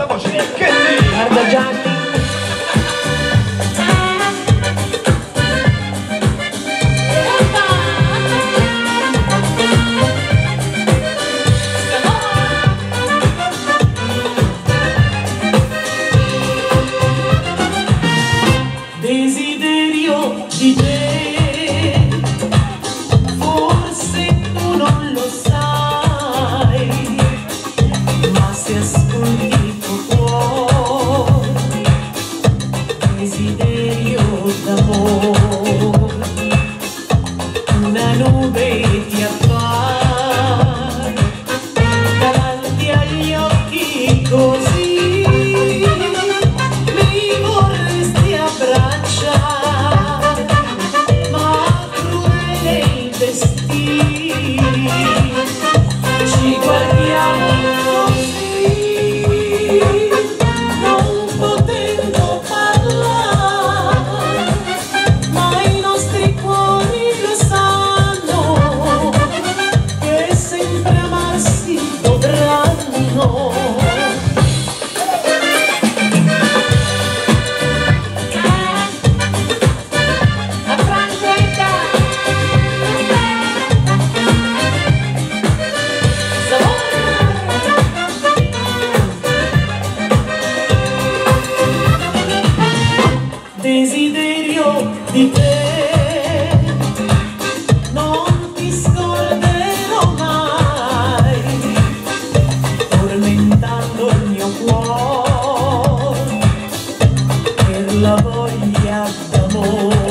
la voce di Kenny Guarda Gianni desiderio d'amore, di non ti scorderò mai, tormentando il mio cuore per la voglia d'amore.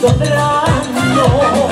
sobrando.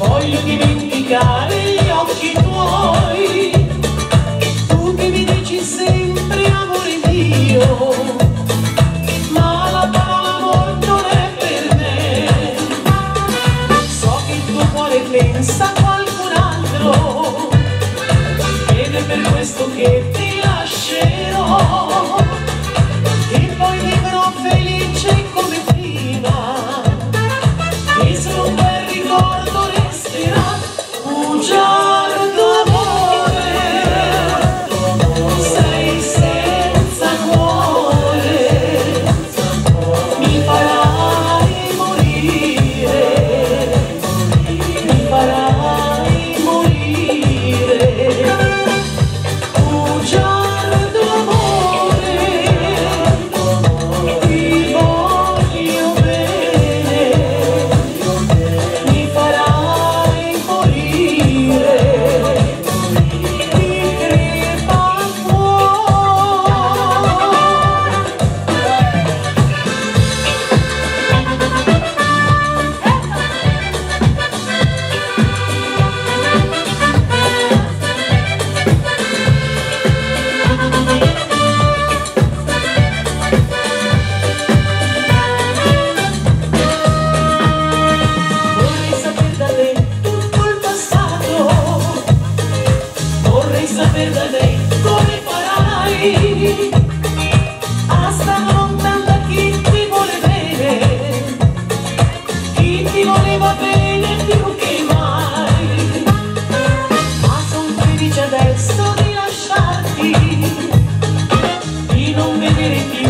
Voglio dimenticare gli occhi tuoi. Tu che mi dici sempre amore mio, ma la parola amor non è per me. So che il tuo cuore pensa a qualcun altro ed è per questo che. Spirit